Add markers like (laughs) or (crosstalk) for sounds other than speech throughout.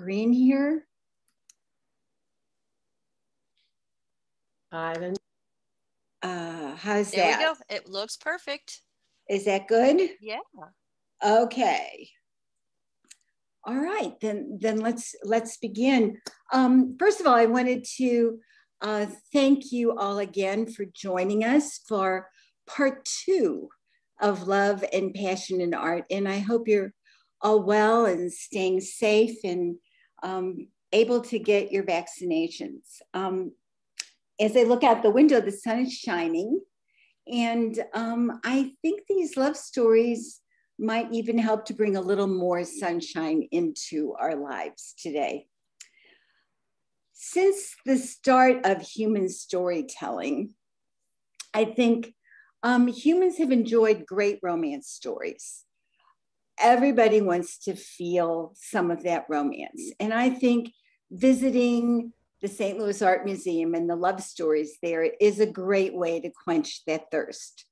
screen here. Ivan. Uh, how's There that? we go. It looks perfect. Is that good? Yeah. Okay. All right, then then let's let's begin. Um, first of all, I wanted to uh, thank you all again for joining us for part two of Love and Passion in Art. And I hope you're all well and staying safe and um, able to get your vaccinations. Um, as I look out the window, the sun is shining. And um, I think these love stories might even help to bring a little more sunshine into our lives today. Since the start of human storytelling, I think um, humans have enjoyed great romance stories. Everybody wants to feel some of that romance. And I think visiting the St. Louis Art Museum and the love stories there is a great way to quench that thirst.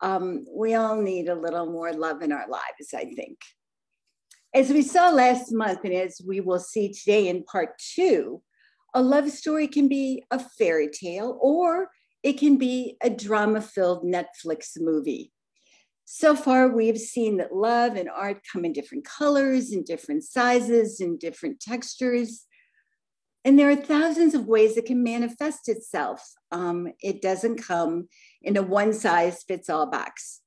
Um, we all need a little more love in our lives, I think. As we saw last month, and as we will see today in part two, a love story can be a fairy tale or it can be a drama filled Netflix movie. So far, we've seen that love and art come in different colors, and different sizes, and different textures. And there are thousands of ways it can manifest itself. Um, it doesn't come in a one size fits all box.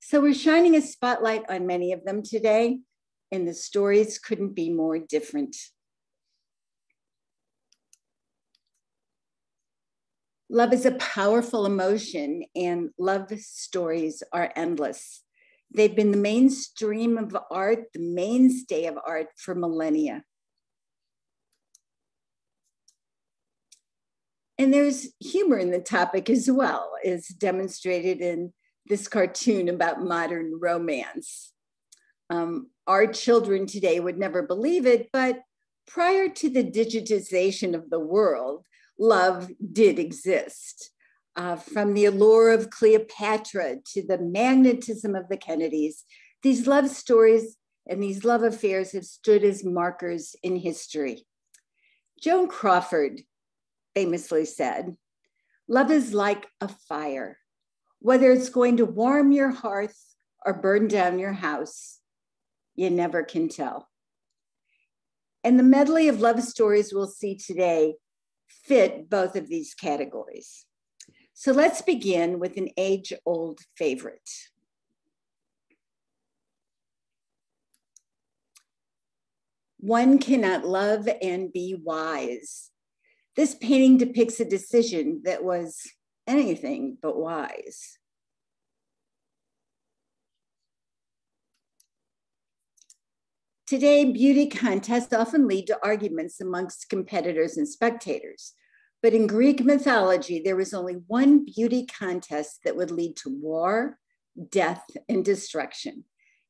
So we're shining a spotlight on many of them today, and the stories couldn't be more different. Love is a powerful emotion, and love stories are endless. They've been the mainstream of art, the mainstay of art for millennia. And there's humor in the topic as well, as demonstrated in this cartoon about modern romance. Um, our children today would never believe it, but prior to the digitization of the world, love did exist. Uh, from the allure of Cleopatra to the magnetism of the Kennedys, these love stories and these love affairs have stood as markers in history. Joan Crawford famously said, Love is like a fire. Whether it's going to warm your hearth or burn down your house, you never can tell. And the medley of love stories we'll see today fit both of these categories. So let's begin with an age old favorite. One cannot love and be wise. This painting depicts a decision that was anything but wise. Today, beauty contests often lead to arguments amongst competitors and spectators. But in Greek mythology, there was only one beauty contest that would lead to war, death, and destruction.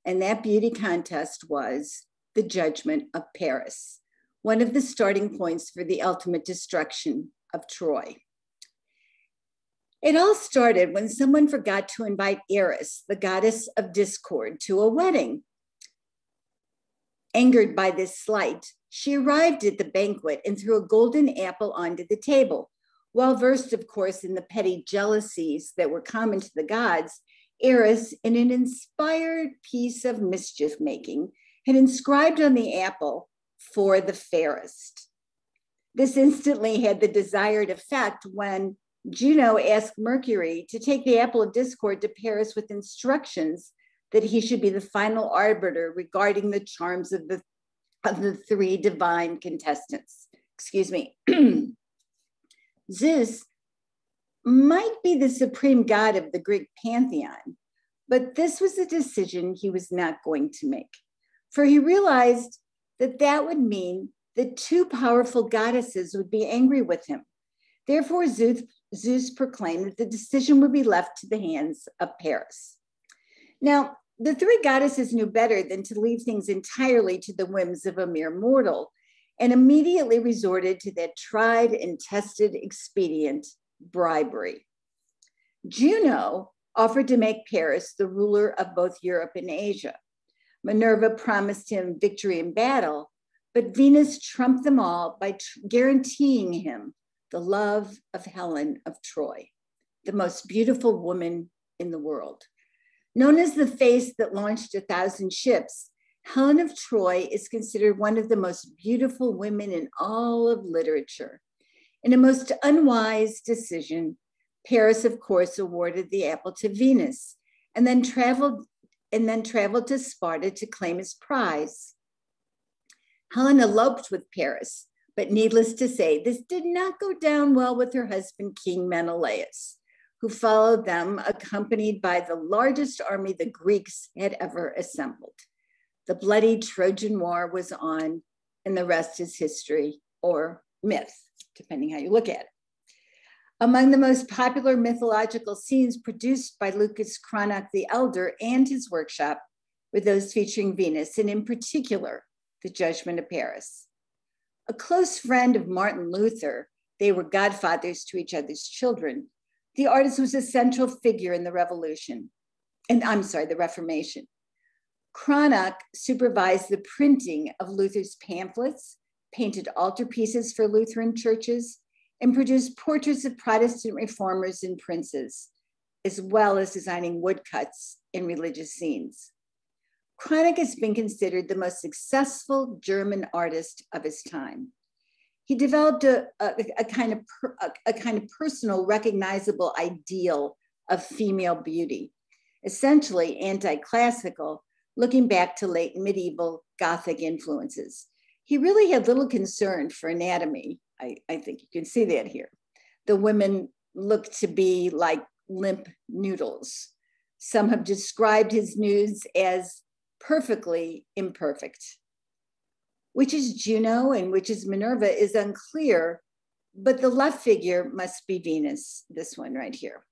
And that beauty contest was the judgment of Paris, one of the starting points for the ultimate destruction of Troy. It all started when someone forgot to invite Eris, the goddess of discord, to a wedding. Angered by this slight, she arrived at the banquet and threw a golden apple onto the table. Well versed, of course, in the petty jealousies that were common to the gods, Eris, in an inspired piece of mischief making, had inscribed on the apple, for the fairest. This instantly had the desired effect when Juno asked Mercury to take the apple of discord to Paris with instructions that he should be the final arbiter regarding the charms of the, of the three divine contestants. Excuse me. (clears throat) Zeus might be the supreme god of the Greek pantheon, but this was a decision he was not going to make. For he realized that that would mean that two powerful goddesses would be angry with him. Therefore, Zeus, Zeus proclaimed that the decision would be left to the hands of Paris. Now, the three goddesses knew better than to leave things entirely to the whims of a mere mortal and immediately resorted to that tried and tested expedient, bribery. Juno offered to make Paris the ruler of both Europe and Asia. Minerva promised him victory in battle, but Venus trumped them all by tr- guaranteeing him the love of Helen of Troy, the most beautiful woman in the world. Known as the face that launched a thousand ships, Helen of Troy is considered one of the most beautiful women in all of literature. In a most unwise decision, Paris, of course, awarded the apple to Venus and then traveled and then traveled to Sparta to claim his prize. Helen eloped with Paris, but needless to say, this did not go down well with her husband, King Menelaus, who followed them, accompanied by the largest army the Greeks had ever assembled. The bloody Trojan War was on, and the rest is history or myth, depending how you look at it. Among the most popular mythological scenes produced by Lucas Cranach the Elder and his workshop were those featuring Venus, and in particular, the Judgment of Paris. A close friend of Martin Luther, they were godfathers to each other's children. The artist was a central figure in the revolution, and I'm sorry, the Reformation. Cranach supervised the printing of Luther's pamphlets, painted altarpieces for Lutheran churches, and produced portraits of Protestant reformers and princes, as well as designing woodcuts in religious scenes. Cranach has been considered the most successful German artist of his time. He developed a, a, a kind, of per, a, a kind of personal, recognizable ideal of female beauty, essentially anti classical, looking back to late medieval Gothic influences. He really had little concern for anatomy. I, I think you can see that here. The women looked to be like limp noodles. Some have described his nudes as perfectly imperfect. Which is Juno and which is Minerva is unclear, but the left figure must be Venus, this one right here.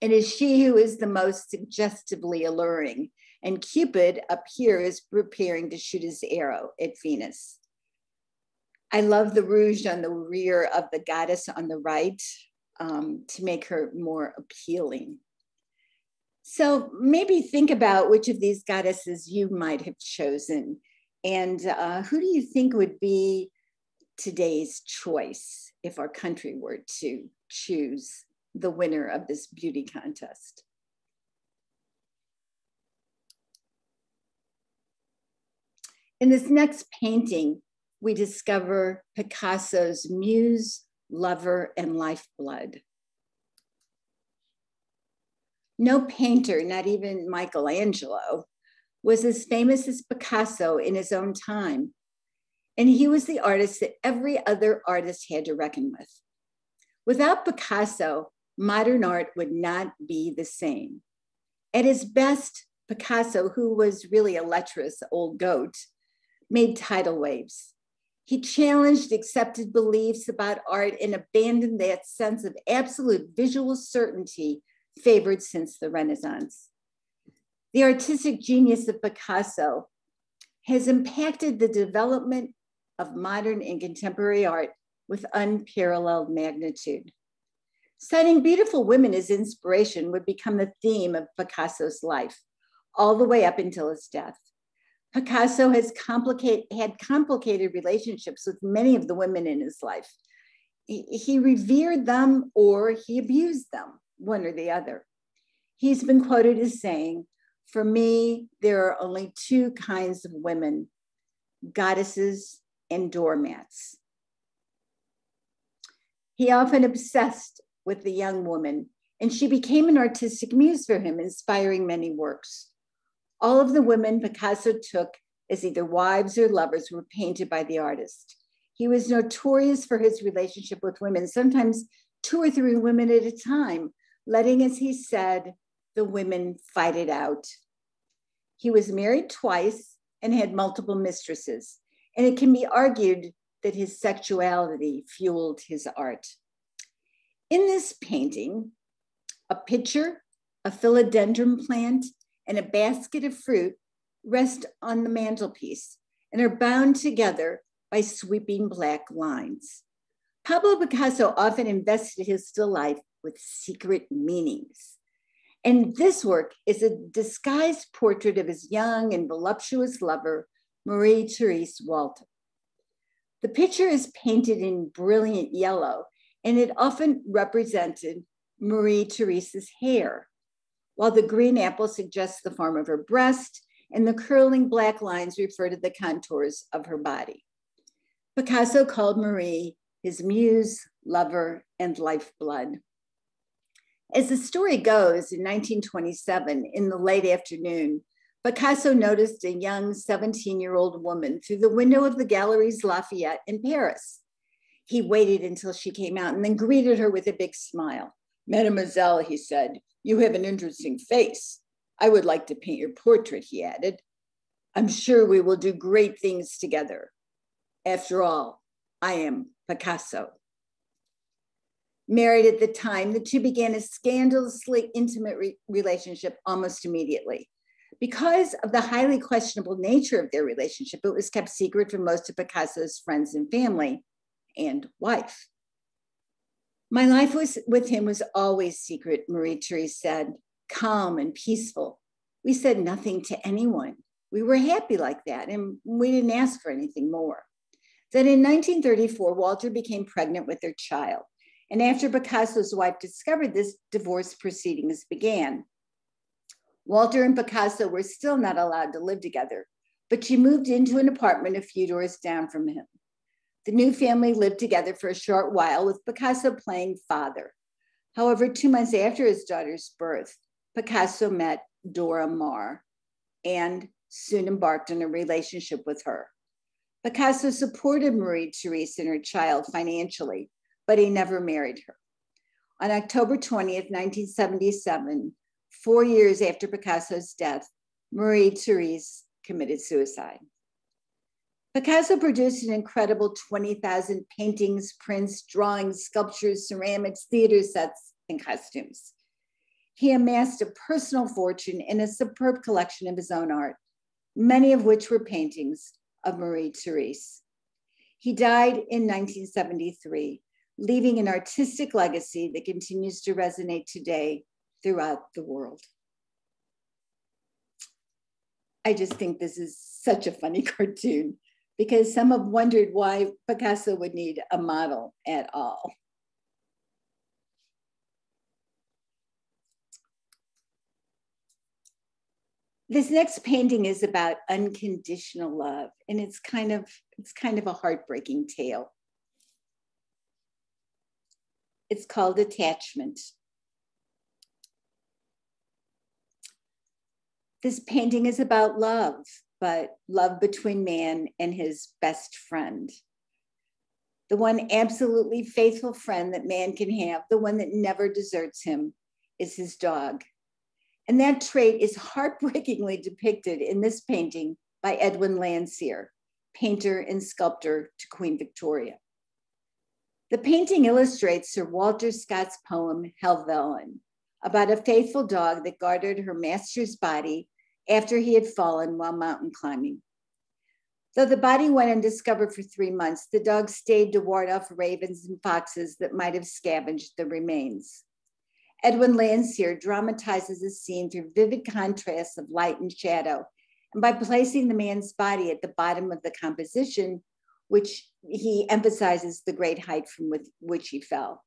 It is she who is the most suggestively alluring, and Cupid up here is preparing to shoot his arrow at Venus. I love the rouge on the rear of the goddess on the right um, to make her more appealing. So maybe think about which of these goddesses you might have chosen. And uh, who do you think would be today's choice if our country were to choose the winner of this beauty contest? In this next painting, we discover Picasso's muse, lover, and lifeblood. No painter, not even Michelangelo, was as famous as Picasso in his own time. And he was the artist that every other artist had to reckon with. Without Picasso, modern art would not be the same. At his best, Picasso, who was really a lecherous old goat, made tidal waves. He challenged accepted beliefs about art and abandoned that sense of absolute visual certainty favored since the Renaissance. The artistic genius of Picasso has impacted the development of modern and contemporary art with unparalleled magnitude. Citing beautiful women as inspiration would become the theme of Picasso's life, all the way up until his death. Picasso has complicate, had complicated relationships with many of the women in his life. He, he revered them or he abused them one or the other. He's been quoted as saying, For me, there are only two kinds of women goddesses and doormats. He often obsessed with the young woman, and she became an artistic muse for him, inspiring many works. All of the women Picasso took as either wives or lovers were painted by the artist. He was notorious for his relationship with women, sometimes two or three women at a time, letting, as he said, the women fight it out. He was married twice and had multiple mistresses, and it can be argued that his sexuality fueled his art. In this painting, a pitcher, a philodendron plant, and a basket of fruit rest on the mantelpiece and are bound together by sweeping black lines. Pablo Picasso often invested his still life with secret meanings. And this work is a disguised portrait of his young and voluptuous lover, Marie Therese Walter. The picture is painted in brilliant yellow, and it often represented Marie Therese's hair, while the green apple suggests the form of her breast, and the curling black lines refer to the contours of her body. Picasso called Marie his muse, lover, and lifeblood. As the story goes, in 1927, in the late afternoon, Picasso noticed a young 17 year old woman through the window of the Galeries Lafayette in Paris. He waited until she came out and then greeted her with a big smile. Mademoiselle, he said, you have an interesting face. I would like to paint your portrait, he added. I'm sure we will do great things together. After all, I am Picasso. Married at the time, the two began a scandalously intimate re- relationship almost immediately. Because of the highly questionable nature of their relationship, it was kept secret from most of Picasso's friends and family and wife. My life was, with him was always secret, Marie Therese said, calm and peaceful. We said nothing to anyone. We were happy like that, and we didn't ask for anything more. Then in 1934, Walter became pregnant with their child. And after Picasso's wife discovered this, divorce proceedings began. Walter and Picasso were still not allowed to live together, but she moved into an apartment a few doors down from him. The new family lived together for a short while, with Picasso playing father. However, two months after his daughter's birth, Picasso met Dora Maar and soon embarked on a relationship with her. Picasso supported Marie Therese and her child financially, but he never married her. On October 20th, 1977, four years after Picasso's death, Marie Therese committed suicide. Picasso produced an incredible 20,000 paintings, prints, drawings, sculptures, ceramics, theater sets, and costumes. He amassed a personal fortune and a superb collection of his own art, many of which were paintings of Marie Therese. He died in 1973, leaving an artistic legacy that continues to resonate today throughout the world. I just think this is such a funny (laughs) cartoon because some have wondered why Picasso would need a model at all. This next painting is about unconditional love, and it's kind of it's kind of a heartbreaking tale. It's called Attachment. This painting is about love, but love between man and his best friend. The one absolutely faithful friend that man can have, the one that never deserts him, is his dog. And that trait is (laughs) heartbreakingly depicted in this painting by Edwin Landseer, painter and sculptor to Queen Victoria. The painting illustrates Sir Walter Scott's poem, Helvellyn, about a faithful dog that guarded her master's body after he had fallen while mountain climbing. Though the body went undiscovered for three months, the dog stayed to ward off ravens and foxes that might have scavenged the remains. Edwin Landseer dramatizes the scene through vivid contrasts of light and shadow, and by placing the man's body at the bottom of the composition, which he emphasizes the great height from with, which he fell.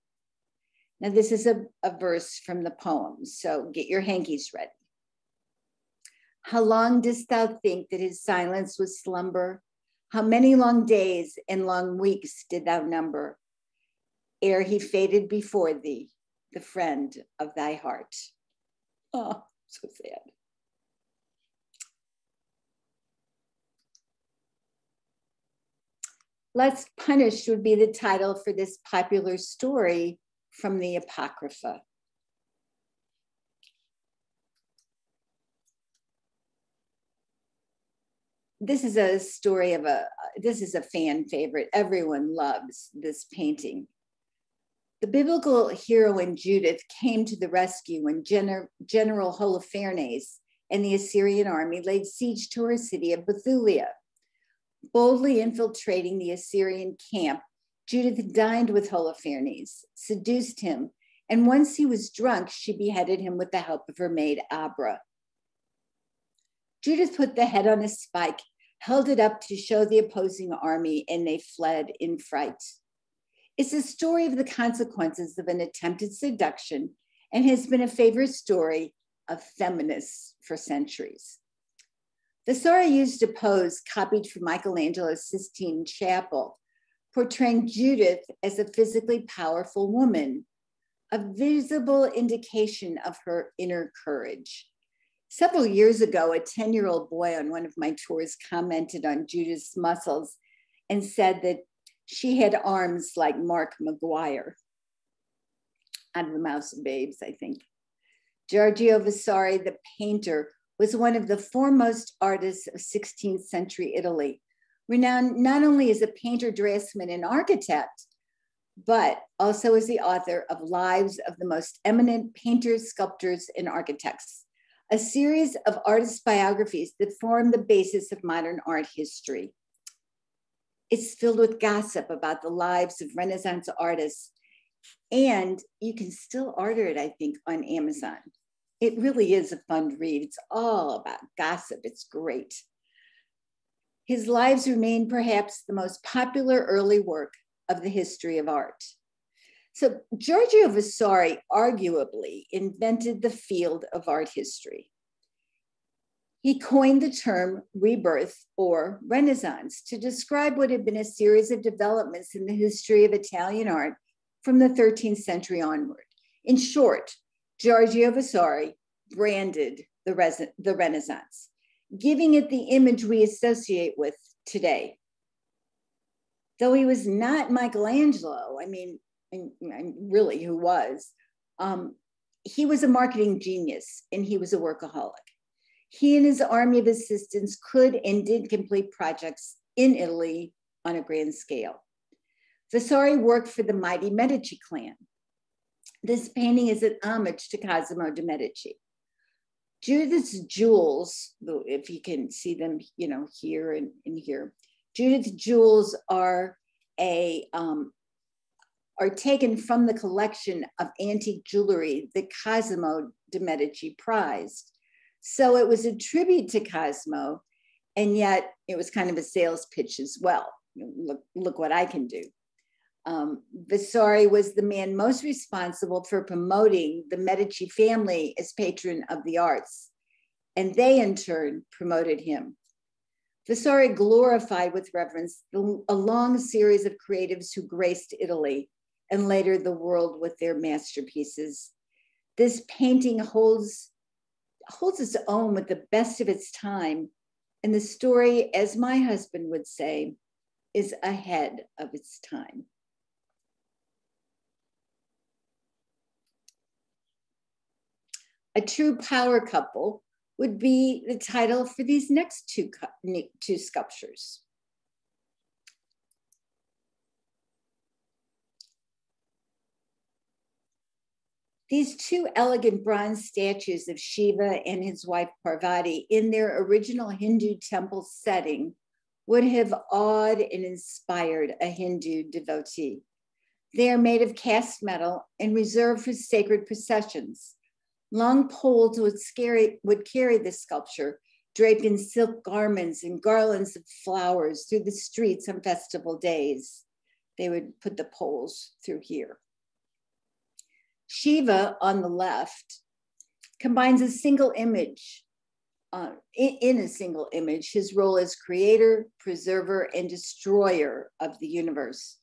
Now, this is a, a verse from the poem, so get your hankies ready. How long didst thou think that his silence was slumber? How many long days and long weeks did thou number ere he faded before thee, the friend of thy heart? Oh, so sad. Less Punished would be the title for this popular story from the Apocrypha. this is a story of a this is a fan favorite. Everyone loves this painting. The biblical heroine judith came to the rescue when Gen- general holofernes and the assyrian army laid siege to her city of bethulia boldly infiltrating the assyrian camp judith dined with holofernes seduced him and once he was drunk she beheaded him with the help of her maid abra Judith put the head on a spike, held it up to show the opposing army, and they fled in fright. It's a story of the consequences of an attempted seduction and has been a favorite story of feminists for centuries. Vasari used a pose copied from Michelangelo's Sistine Chapel, portraying Judith as a physically powerful woman, a visible indication of her inner courage. Several years ago, a 10 year old boy on one of my tours commented on Judith's muscles and said that she had arms like Mark McGwire out of the Mouse and Babes, I think. Giorgio Vasari, the painter, was one of the foremost artists of 16th century Italy, renowned not only as a painter, draftsman, and architect, but also as the author of Lives of the Most Eminent Painters, Sculptors, and Architects, a series of artist biographies that form the basis of modern art history. It's filled with gossip about the lives of Renaissance artists, and you can still order it, I think, on Amazon. It really is a fun read. It's all about gossip. It's great. His lives remain perhaps the most popular early work of the history of art. So Giorgio Vasari arguably invented the field of art history. He coined the term rebirth or Renaissance to describe what had been a series of developments in the history of Italian art from the 13th century onward. In short, Giorgio Vasari branded the, res- the Renaissance, giving it the image we associate with today. Though he was not Michelangelo, I mean, and, and really, who was, um, he was a marketing genius and he was a workaholic. He and his army of assistants could and did complete projects in Italy on a grand scale. Vasari worked for the mighty Medici clan. This painting is an homage to Cosimo de' Medici. Judith's jewels, if you can see them, you know, here and, and here, Judith's jewels are a um, are taken from the collection of antique jewelry that Cosimo de' Medici prized. So it was a tribute to Cosimo, and yet it was kind of a sales pitch as well. Look, look what I can do. Um, Vasari was the man most responsible for promoting the Medici family as patron of the arts, and they in turn promoted him. Vasari glorified with reverence a long series of creatives who graced Italy and later the world with their masterpieces. This painting holds holds its own with the best of its time. And the story, as my husband would say, is ahead of its time. A true power couple would be the title for these next two, two sculptures. These two elegant bronze statues of Shiva and his wife Parvati in their original Hindu temple setting would have awed and inspired a Hindu devotee. They are made of cast metal and reserved for sacred processions. Long poles would, scary, would carry the sculpture, draped in silk garments and garlands of flowers through the streets on festival days. They would put the poles through here. Shiva on the left combines a single image, uh, in, in a single image, his role as creator, preserver, and destroyer of the universe.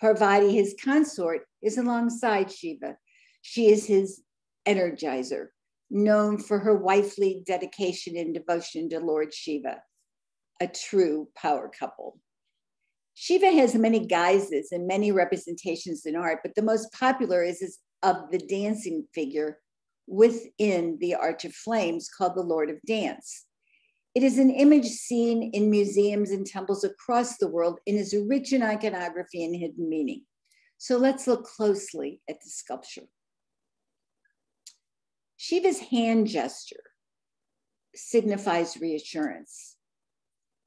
Parvati, his consort, is alongside Shiva. She is his energizer, known for her wifely dedication and devotion to Lord Shiva, a true power couple. Shiva has many guises and many representations in art, but the most popular is his of the dancing figure within the Arch of Flames called the Lord of Dance. It is an image seen in museums and temples across the world and is rich in iconography and hidden meaning. So let's look closely at the sculpture. Shiva's hand gesture signifies reassurance.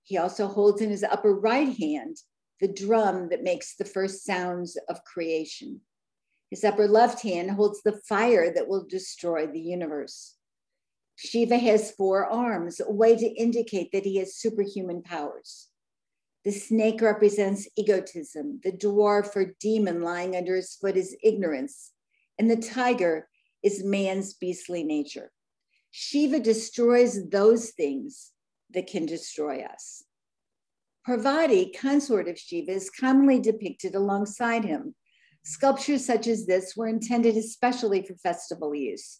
He also holds in his upper right hand the drum that makes the first sounds of creation. His upper left hand holds the fire that will destroy the universe. Shiva has four arms, a way to indicate that he has superhuman powers. The snake represents egotism, the dwarf or demon lying under his foot is ignorance, and the tiger is man's beastly nature. Shiva destroys those things that can destroy us. Parvati, consort of Shiva, is commonly depicted alongside him. Sculptures such as this were intended especially for festival use.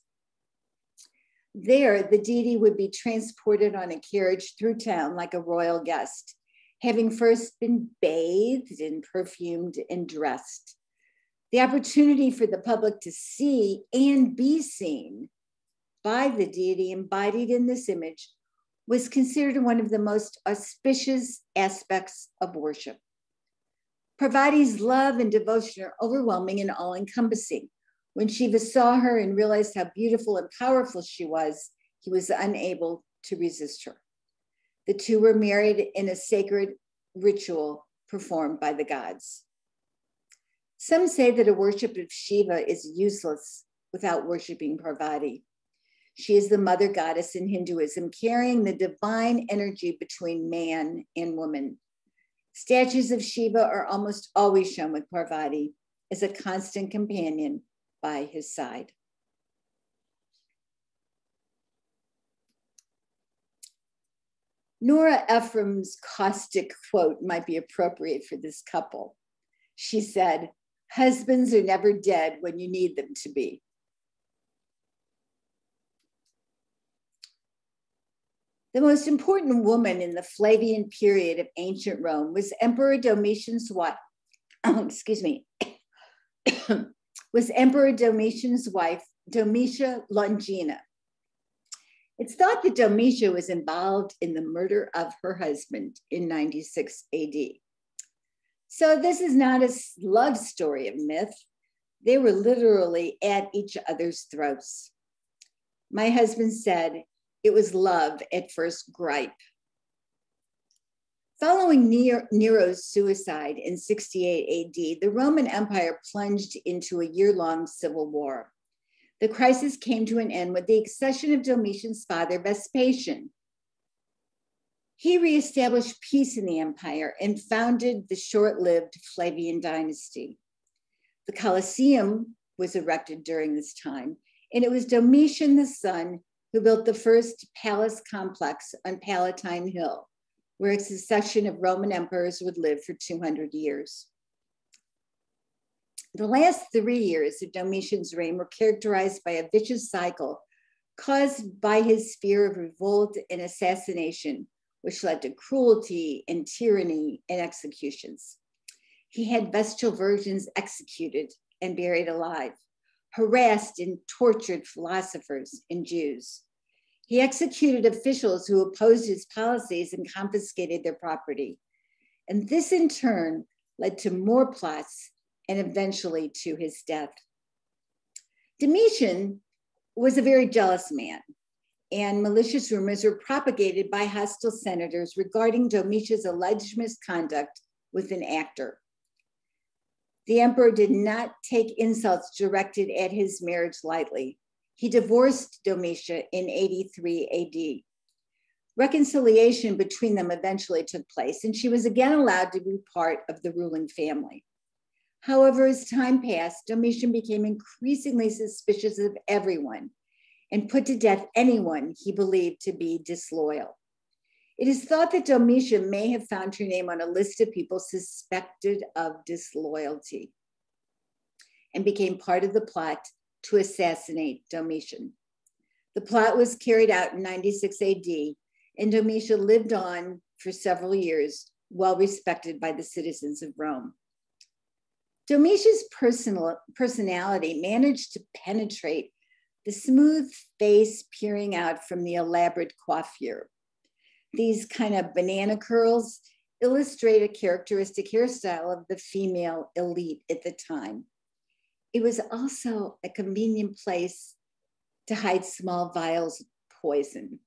There, the deity would be transported on a carriage through town like a royal guest, having first been bathed and perfumed and dressed. The opportunity for the public to see and be seen by the deity embodied in this image was considered one of the most auspicious aspects of worship. Parvati's love and devotion are overwhelming and all encompassing. When Shiva saw her and realized how beautiful and powerful she was, he was unable to resist her. The two were married in a sacred ritual performed by the gods. Some say that a worship of Shiva is useless without worshiping Parvati. She is the mother goddess in Hinduism, carrying the divine energy between man and woman. Statues of Shiva are almost always shown with Parvati as a constant companion by his side. Nora Ephron's caustic quote might be appropriate for this couple. She said, Husbands are never dead when you need them to be. The most important woman in the Flavian period of ancient Rome was Emperor Domitian's wife. (coughs) Oh, excuse me. (coughs) was Emperor Domitian's wife, Domitia Longina. It's thought that Domitia was involved in the murder of her husband in 96 AD. So this is not a love story of myth. They were literally at each other's throats. My husband said it was love at first gripe. Following Nero's suicide in 68 AD, the Roman Empire plunged into a year long civil war. The crisis came to an end with the accession of Domitian's father, Vespasian. He reestablished peace in the empire and founded the short lived Flavian dynasty. The Colosseum was erected during this time, and it was Domitian the son who built the first palace complex on Palatine Hill where a succession of Roman emperors would live for 200 years. The last three years of Domitian's reign were characterized by a vicious cycle caused by his fear of revolt and assassination, which led to cruelty and tyranny and executions. He had vestal virgins executed and buried alive, harassed and tortured philosophers and Jews. He executed officials who opposed his policies and confiscated their property. And this in turn led to more plots and eventually to his death. Domitian was a very jealous man, and malicious rumors were propagated by hostile senators regarding Domitia's alleged misconduct with an actor. The emperor did not take insults directed at his marriage lightly. He divorced Domitia in 83 AD. Reconciliation between them eventually took place, and she was again allowed to be part of the ruling family. However, as time passed, Domitian became increasingly suspicious of everyone and put to death anyone he believed to be disloyal. It is thought that Domitian may have found her name on a list of people suspected of disloyalty and became part of the plot to assassinate Domitian. The plot was carried out in 96 AD, and Domitian lived on for several years, well respected by the citizens of Rome. Domitian's personal, personality managed to penetrate the smooth face peering out from the elaborate coiffure. These kind of banana curls illustrate a characteristic hairstyle of the female elite at the time it was also a convenient place to hide small vials of poison.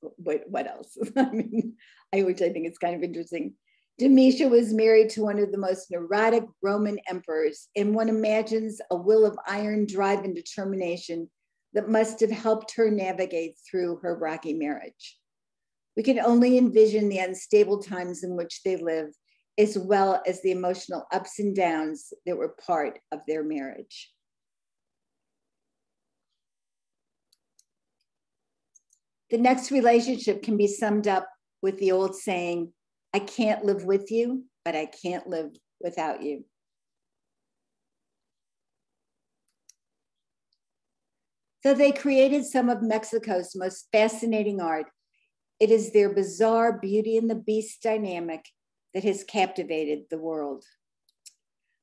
What, what else? (laughs) I mean, I, which I think is kind of interesting. Domitia was married to one of the most neurotic Roman emperors, and one imagines a will of iron drive and determination that must have helped her navigate through her rocky marriage. We can only envision the unstable times in which they live, as well as the emotional ups and downs that were part of their marriage. The next relationship can be summed up with the old saying, I can't live with you, but I can't live without you. Though they created some of Mexico's most fascinating art, it is their bizarre beauty and the beast dynamic that has captivated the world.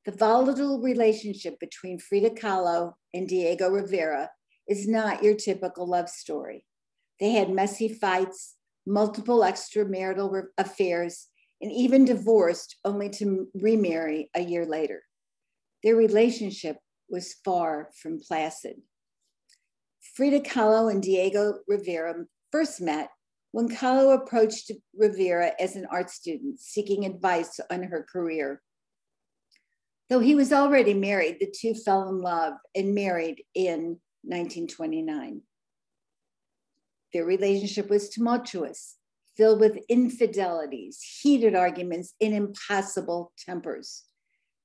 The volatile relationship between Frida Kahlo and Diego Rivera is not your typical love story. They had messy fights, multiple extramarital affairs, and even divorced only to remarry a year later. Their relationship was far from placid. Frida Kahlo and Diego Rivera first met when Kahlo approached Rivera as an art student seeking advice on her career. Though he was already married, the two fell in love and married in 1929. Their relationship was tumultuous, filled with infidelities, heated arguments, and impossible tempers.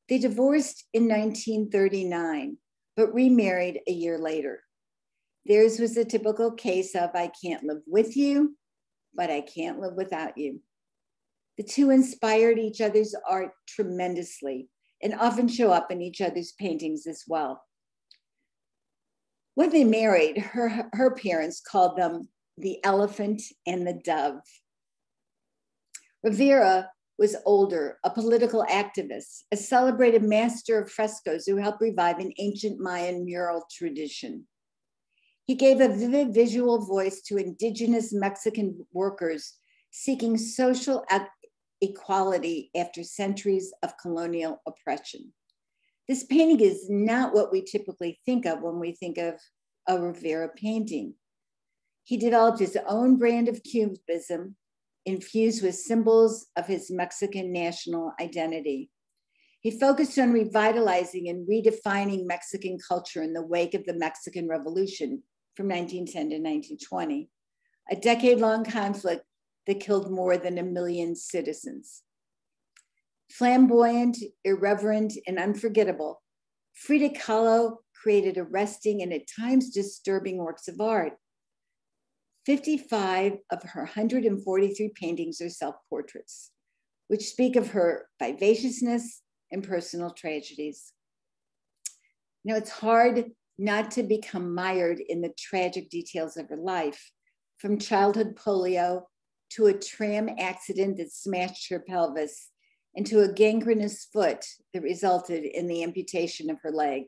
They divorced in 1939, but remarried a year later. Theirs was a typical case of I can't live with you, but I can't live without you. The two inspired each other's art tremendously and often show up in each other's paintings as well. When they married, her, her parents called them the elephant and the dove. Rivera was older, a political activist, a celebrated master of frescoes who helped revive an ancient Mayan mural tradition. He gave a vivid visual voice to indigenous Mexican workers seeking social equality after centuries of colonial oppression. This painting is not what we typically think of when we think of a Rivera painting. He developed his own brand of cubism infused with symbols of his Mexican national identity. He focused on revitalizing and redefining Mexican culture in the wake of the Mexican Revolution from 1910 to 1920, a decade long conflict that killed more than a million citizens. Flamboyant, irreverent, and unforgettable, Frida Kahlo created arresting and at times disturbing works of art. 55 of her 143 paintings are self portraits, which speak of her vivaciousness and personal tragedies. Now, it's hard not to become mired in the tragic details of her life, from childhood polio to a tram accident that smashed her pelvis and to a gangrenous foot that resulted in the amputation of her leg.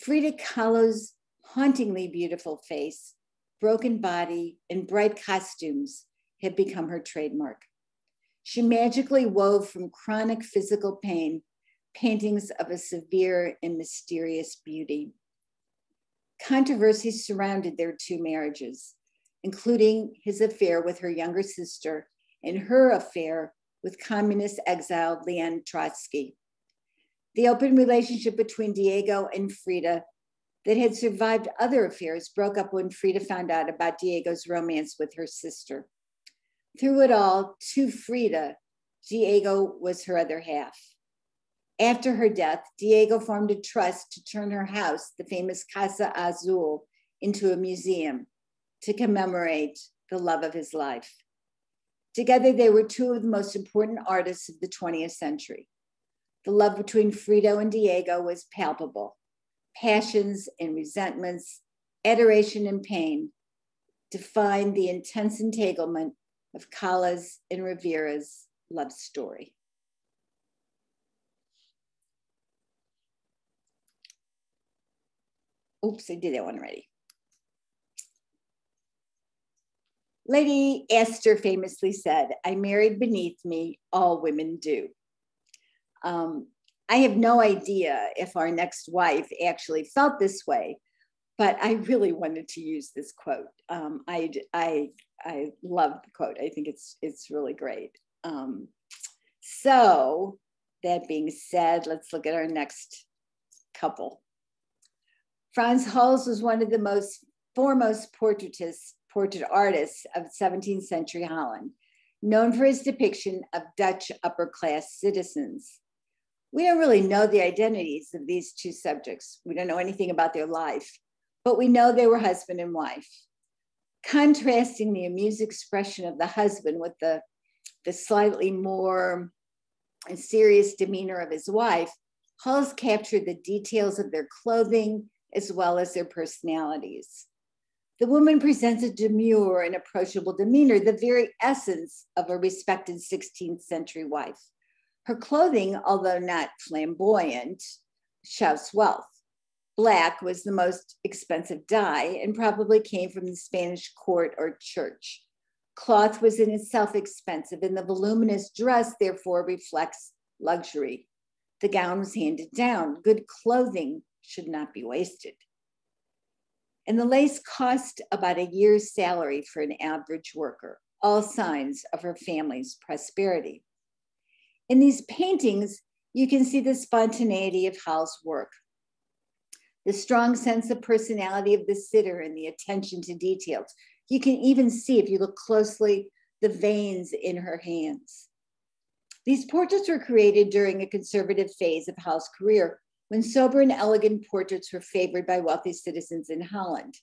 Frida Kahlo's hauntingly beautiful face, broken body, and bright costumes had become her trademark. She magically wove from chronic physical pain paintings of a severe and mysterious beauty. Controversies surrounded their two marriages, including his affair with her younger sister and her affair with communist exile Leon Trotsky. The open relationship between Diego and Frida that had survived other affairs broke up when Frida found out about Diego's romance with her sister. Through it all, to Frida, Diego was her other half. After her death, Diego formed a trust to turn her house, the famous Casa Azul, into a museum to commemorate the love of his life. Together, they were two of the most important artists of the 20th century. The love between Frida and Diego was palpable. Passions and resentments, adoration and pain define the intense entanglement of Kahlo's and Rivera's love story. Oops, I did that one already. Lady Astor famously said, I married beneath me, all women do. Um, I have no idea if our next wife actually felt this way, but I really wanted to use this quote. Um, I, I, I love the quote. I think it's, it's really great. Um, so, that being said, let's look at our next couple. Franz Hals was one of the most foremost portraitists, portrait artists of 17th century Holland, known for his depiction of Dutch upper class citizens. We don't really know the identities of these two subjects. We don't know anything about their life, but we know they were husband and wife. Contrasting the amused expression of the husband with the, the slightly more serious demeanor of his wife, Hals captured the details of their clothing as well as their personalities. The woman presents a demure and approachable demeanor, the very essence of a respected 16th century wife. Her clothing, although not flamboyant, shouts wealth. Black was the most expensive dye and probably came from the Spanish court or church. Cloth was in itself expensive, and the voluminous dress, therefore, reflects luxury. The gown was handed down. Good clothing should not be wasted. And the lace cost about a year's salary for an average worker, all signs of her family's prosperity. In these paintings, you can see the spontaneity of Hals' work, the strong sense of personality of the sitter and the attention to details. You can even see, if you look closely, the veins in her hands. These portraits were created during a conservative phase of Hals' career when sober and elegant portraits were favored by wealthy citizens in Holland.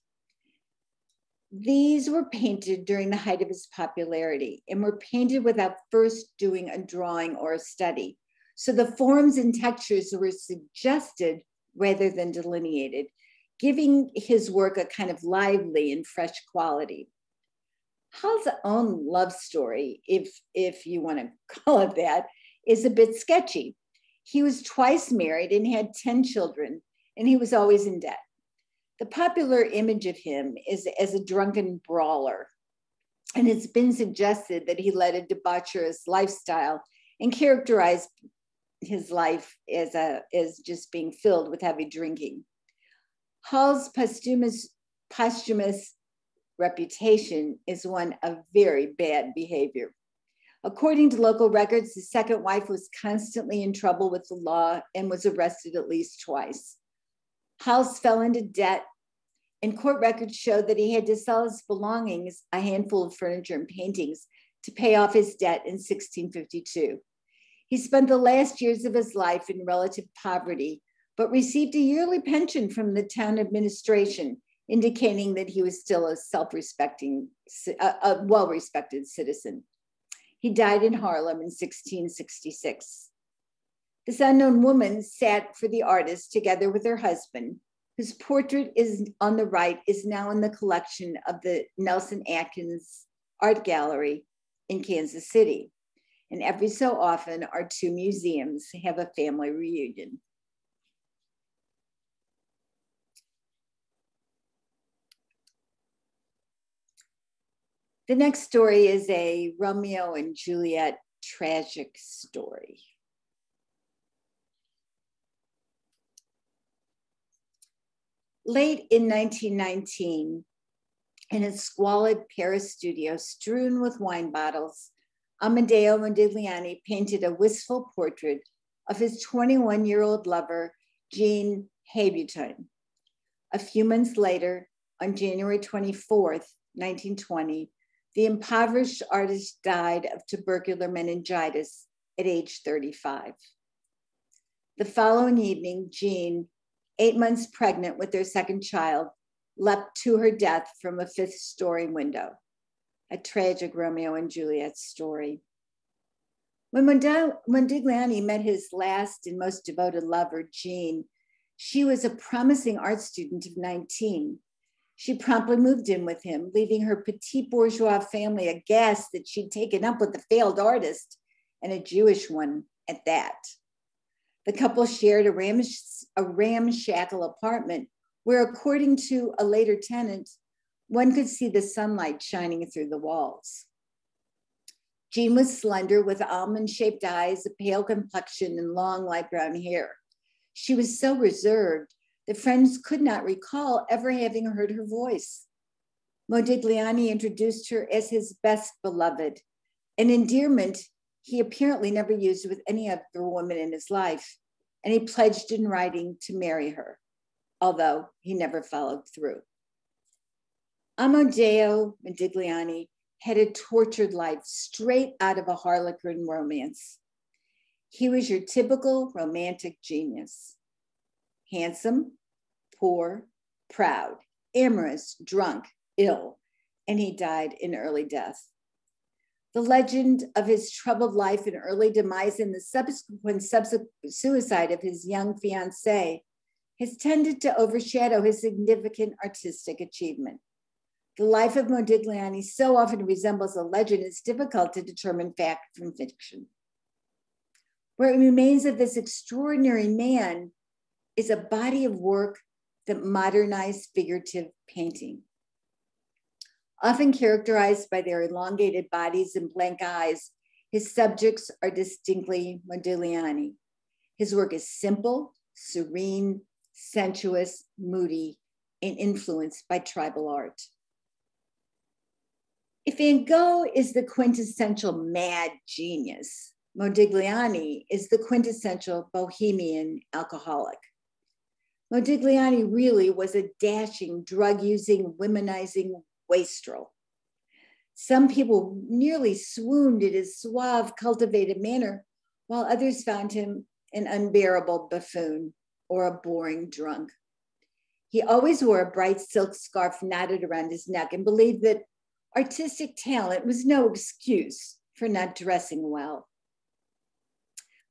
These were painted during the height of his popularity and were painted without first doing a drawing or a study. So the forms and textures were suggested rather than delineated, giving his work a kind of lively and fresh quality. Hals' own love story, if, if you want to (laughs) call it that, is a bit sketchy. He was twice married and had 10 children, and he was always in debt. The popular image of him is as a drunken brawler. And it's been suggested that he led a debaucherous lifestyle and characterized his life as, a, as just being filled with heavy drinking. Hals' posthumous, posthumous reputation is one of very bad behavior. According to local records, his second wife was constantly in trouble with the law and was arrested at least twice. Hals fell into debt, and court records showed that he had to sell his belongings, a handful of furniture and paintings, to pay off his debt in 1652. He spent the last years of his life in relative poverty, but received a yearly pension from the town administration, indicating that he was still a self respecting, a, a well respected citizen. He died in Haarlem in 1666. This unknown woman sat for the artist together with her husband, whose portrait is on the right is now in the collection of the Nelson Atkins Art Gallery in Kansas City. And every so often, our two museums have a family reunion. The next story is a Romeo and Juliet tragic story. Late in 1919, in a squalid Paris studio strewn with wine bottles, Amedeo Modigliani painted a wistful portrait of his 21 year old lover, Jean Hébuterne. A few months later, on January 24, 1920, the impoverished artist died of tubercular meningitis at age 35. The following evening, Jean, eight months pregnant with their second child, leapt to her death from a fifth story window. A tragic Romeo and Juliet story. When Modigliani met his last and most devoted lover, Jean, she was a promising art student of 19 she promptly moved in with him, leaving her petit bourgeois family aghast that she'd taken up with a failed artist and a Jewish one at that. The couple shared a, a ramshackle apartment where, according to a later tenant, one could see the sunlight shining through the walls. Jean was slender with almond shaped eyes, a pale complexion, and long light brown hair. She was so reserved that friends could not recall ever having heard her voice. Modigliani introduced her as his best beloved, an endearment he apparently never used it with any other woman in his life, and he pledged in writing to marry her. although he never followed through. Amedeo Modigliani had a tortured life straight out of a Harlequin romance. He was your typical romantic genius handsome, poor, proud, amorous, drunk, ill, and he died in early death. The legend of his troubled life and early demise and the subsequent, suicide of his young fiancée has tended to overshadow his significant artistic achievement. The life of Modigliani so often resembles a legend, it's difficult to determine fact from fiction. What remains of this extraordinary man is a body of work that modernized figurative painting. Often characterized by their elongated bodies and blank eyes, his subjects are distinctly Modigliani. His work is simple, serene, sensuous, moody, and influenced by tribal art. If Van Gogh is the quintessential mad genius, Modigliani is the quintessential bohemian alcoholic. Modigliani really was a dashing, drug using, womanizing wastrel. Some people nearly swooned at his suave, cultivated manner, while others found him an unbearable buffoon or a boring drunk. He always wore a bright silk scarf knotted around his neck and believed that artistic talent was no excuse for not dressing well.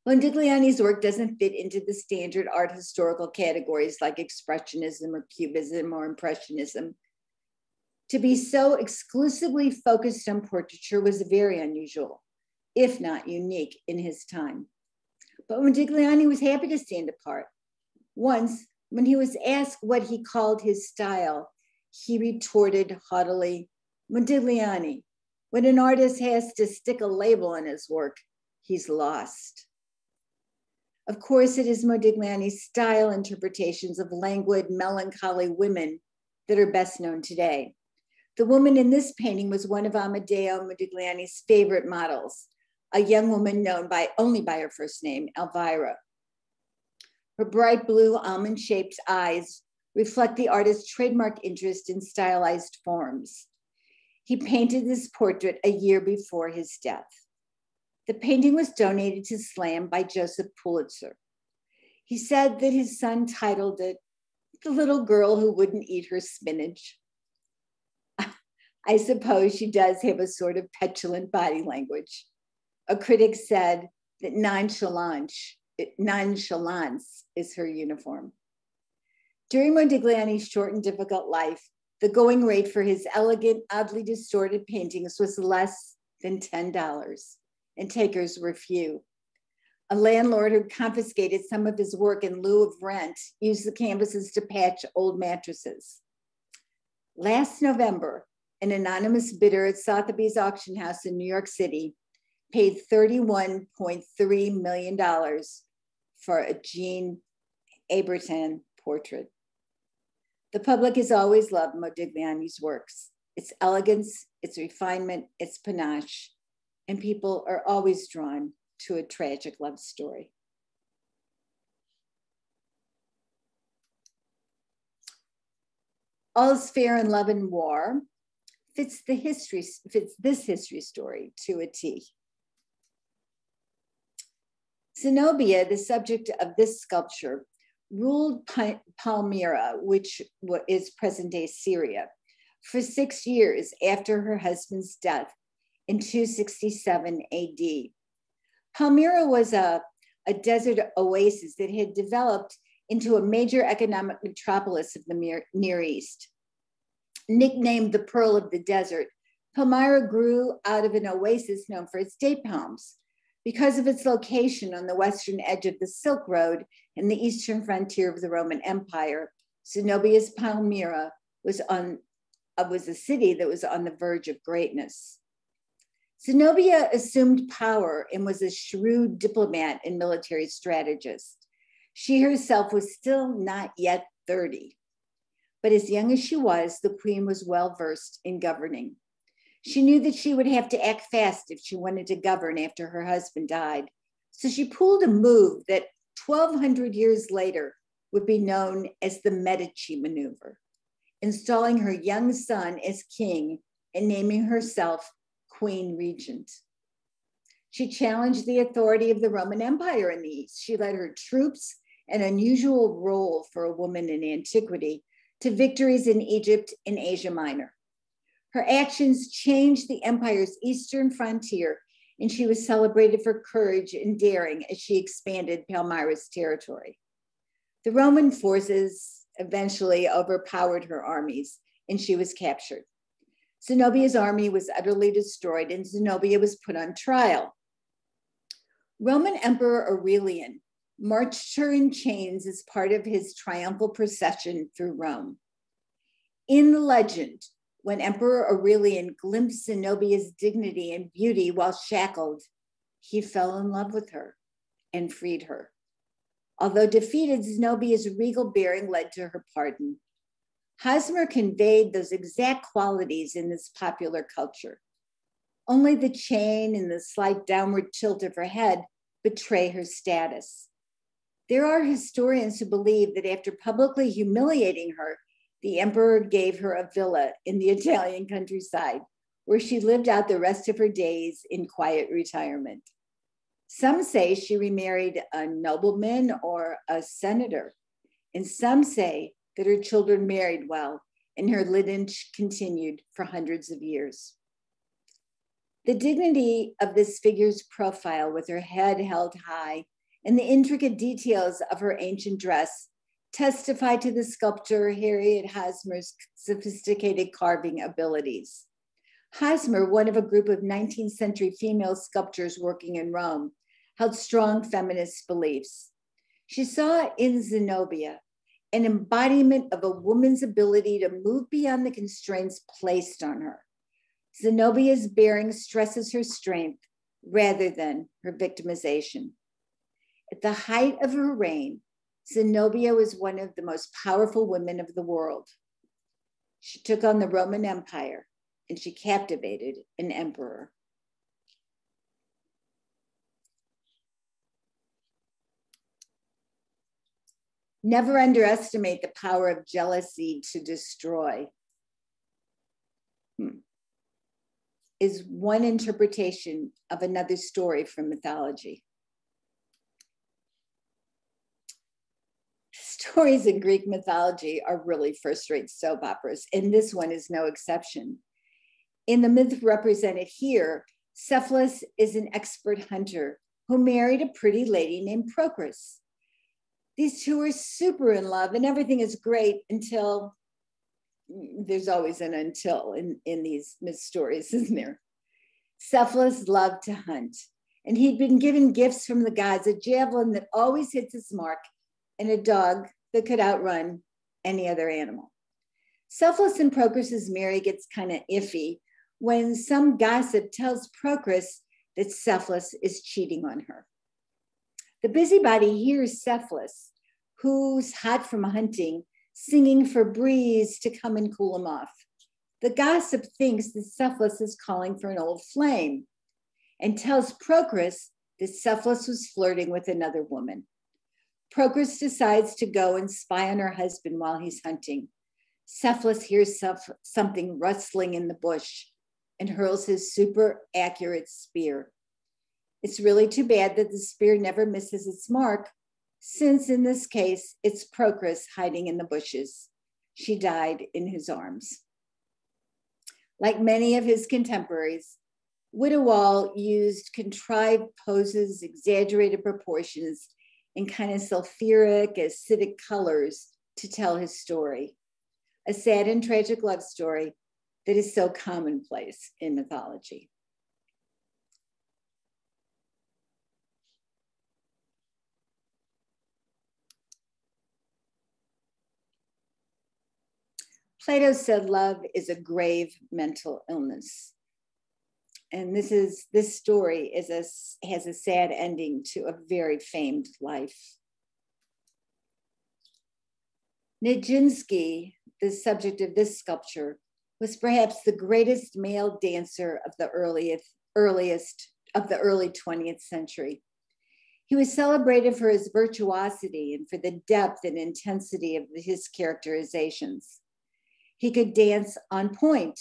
Modigliani's work doesn't fit into the standard art historical categories like expressionism or cubism or impressionism. To be so exclusively focused on portraiture was very unusual, if not unique in his time. But Modigliani was happy to stand apart. Once, when he was asked what he called his style, he retorted haughtily, Modigliani, when an artist has to stick a label on his work, he's lost. Of course, it is Modigliani's style interpretations of languid, melancholy women that are best known today. The woman in this painting was one of Amedeo Modigliani's favorite models, a young woman known by only by her first name, Elvira. Her bright blue almond shaped eyes reflect the artist's trademark interest in stylized forms. He painted this portrait a year before his death. The painting was donated to SLAM by Joseph Pulitzer. He said that his son titled it The Little Girl Who Wouldn't Eat Her Spinach. I suppose she does have a sort of petulant body language. A critic said that nonchalance, nonchalance is her uniform. During Modigliani's short and difficult life, the going rate for his elegant, oddly distorted paintings was less than $10, and takers were few. A landlord who confiscated some of his work in lieu of rent used the canvases to patch old mattresses. Last November, an anonymous bidder at Sotheby's auction house in New York City paid $31.3 million for a Jean Hébuterne portrait. The public has always loved Modigliani's works, its elegance, its refinement, its panache, and people are always drawn to a tragic love story. All's Fair in Love and War fits the history, fits this history story to a T. Zenobia, the subject of this sculpture, ruled Palmyra, which is present day Syria, for six years after her husband's death in 267 AD. Palmyra was a, a desert oasis that had developed into a major economic metropolis of the Near East. Nicknamed the Pearl of the Desert, Palmyra grew out of an oasis known for its date palms. Because of its location on the western edge of the Silk Road and the eastern frontier of the Roman Empire, Zenobia's Palmyra was, on, uh, was a city that was on the verge of greatness. Zenobia assumed power and was a shrewd diplomat and military strategist. She herself was still not yet 30. But as young as she was, the queen was well versed in governing. She knew that she would have to act fast if she wanted to govern after her husband died. So she pulled a move that 1,200 years later would be known as the Medici maneuver, installing her young son as king and naming herself Queen Regent. She challenged the authority of the Roman Empire in the East. She led her troops, an unusual role for a woman in antiquity, to victories in Egypt and Asia Minor. Her actions changed the empire's eastern frontier, and she was celebrated for courage and daring as she expanded Palmyra's territory. The Roman forces eventually overpowered her armies, and she was captured. Zenobia's army was utterly destroyed, and Zenobia was put on trial. Roman Emperor Aurelian marched her in chains as part of his triumphal procession through Rome. In the legend, when Emperor Aurelian glimpsed Zenobia's dignity and beauty while shackled, he fell in love with her and freed her. Although defeated, Zenobia's regal bearing led to her pardon. Hosmer conveyed those exact qualities in this popular culture. Only the chain and the slight downward tilt of her head betray her status. There are historians who believe that after publicly humiliating her, the emperor gave her a villa in the (laughs) Italian countryside where she lived out the rest of her days in quiet retirement. Some say she remarried a nobleman or a senator, and some say that her children married well and her lineage continued for hundreds of years. The dignity of this figure's profile, with her head held high, and the intricate details of her ancient dress testify to the sculptor Harriet Hosmer's sophisticated carving abilities. Hosmer, one of a group of 19th century female sculptors working in Rome, held strong feminist beliefs. She saw in Zenobia an embodiment of a woman's ability to move beyond the constraints placed on her. Zenobia's bearing stresses her strength rather than her victimization. At the height of her reign, Zenobia was one of the most powerful women of the world. She took on the Roman Empire and she captivated an emperor. Never underestimate the power of jealousy to destroy. Hmm is one interpretation of another story from mythology. Stories in Greek mythology are really first rate soap operas, and this one is no exception. In the myth represented here, Cephalus is an expert hunter who married a pretty lady named Procris. These two are super in love, and everything is great until there's always an until in, in these myth stories, (laughs) isn't there? Cephalus loved to hunt, and he'd been given gifts from the gods a javelin that always hits its mark and a dog that could outrun any other animal. Cephalus and Procris's marry gets kind of iffy when some gossip tells Procris that Cephalus is cheating on her. The busybody hears Cephalus, who's hot from hunting, singing for breeze to come and cool him off. The gossip thinks that Cephalus is calling for an old flame and tells Procris that Cephalus was flirting with another woman. Procris decides to go and spy on her husband while he's hunting. Cephalus hears something rustling in the bush and hurls his super accurate spear. It's really too bad that the spear never misses its mark, since in this case, it's Procris hiding in the bushes. She died in his arms. Like many of his contemporaries, Wtewael used contrived poses, exaggerated proportions, and kind of sulfuric, acidic colors to tell his story. A sad and tragic love story that is so commonplace in mythology. Plato said love is a grave mental illness. And this is this story is a, has a sad ending to a very famed life. Nijinsky, the subject of this sculpture, was perhaps the greatest male dancer of the earliest, earliest of the early 20th century. He was celebrated for his virtuosity and for the depth and intensity of his characterizations. He could dance on pointe,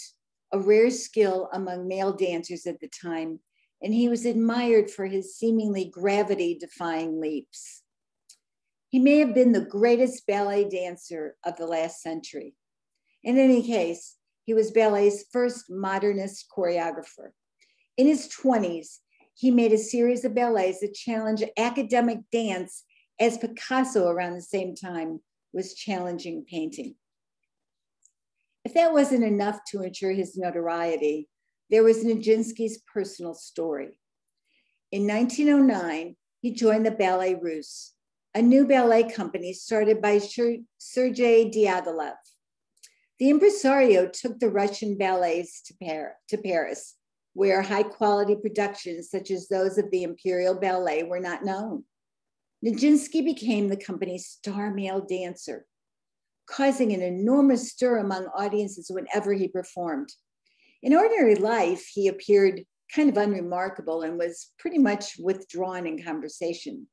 a rare skill among male dancers at the time, and he was admired for his seemingly gravity defying leaps. He may have been the greatest ballet dancer of the last century. In any case, he was ballet's first modernist choreographer. In his 20s, he made a series of ballets that challenged academic dance as Picasso around the same time was challenging painting. If that wasn't enough to ensure his notoriety, there was Nijinsky's personal story. In 1909, he joined the Ballets Russes, a new ballet company started by Sergei Diaghilev. The impresario took the Russian ballets to, Par- to Paris where high quality productions such as those of the Imperial Ballet were not known. Nijinsky became the company's star male dancer, causing an enormous stir among audiences whenever he performed. In ordinary life, he appeared kind of unremarkable and was pretty much withdrawn in conversation.